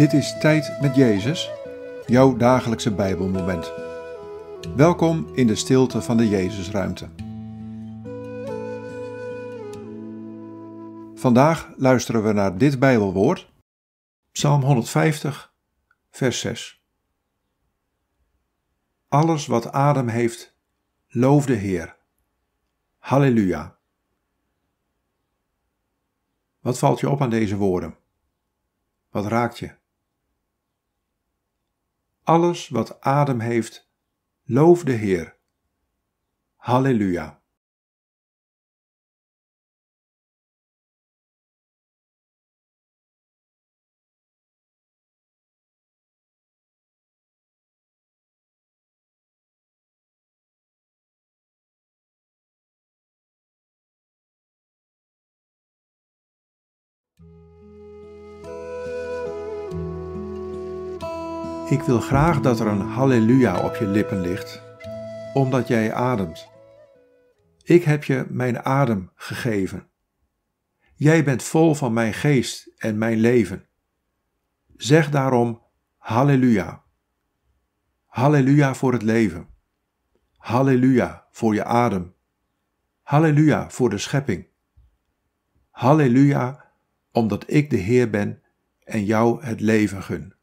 Dit is Tijd met Jezus, jouw dagelijkse Bijbelmoment. Welkom in de stilte van de Jezusruimte. Vandaag luisteren we naar dit Bijbelwoord, Psalm 150, vers 6. Alles wat adem heeft, loof de Heer. Halleluja. Wat valt je op aan deze woorden? Wat raakt je? Alles wat adem heeft, loof de Heer. Halleluja. Ik wil graag dat er een halleluja op je lippen ligt, omdat jij ademt. Ik heb je mijn adem gegeven. Jij bent vol van mijn geest en mijn leven. Zeg daarom halleluja. Halleluja voor het leven. Halleluja voor je adem. Halleluja voor de schepping. Halleluja omdat ik de Heer ben en jou het leven gun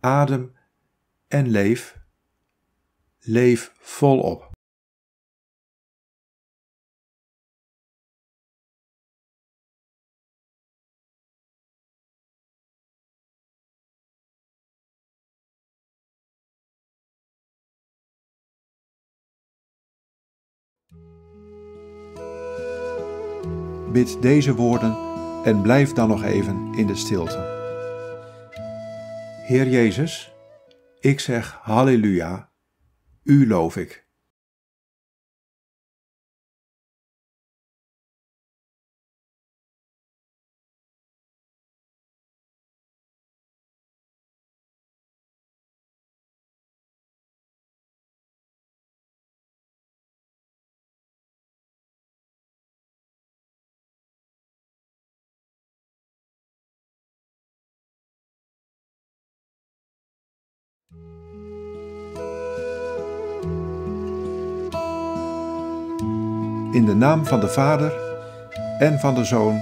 adem en leef. Leef volop. Bid deze woorden en blijf dan nog even in de stilte. Heer Jezus, ik zeg halleluja, U loof ik. In de naam van de Vader en van de Zoon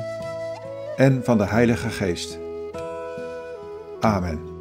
en van de Heilige Geest. Amen.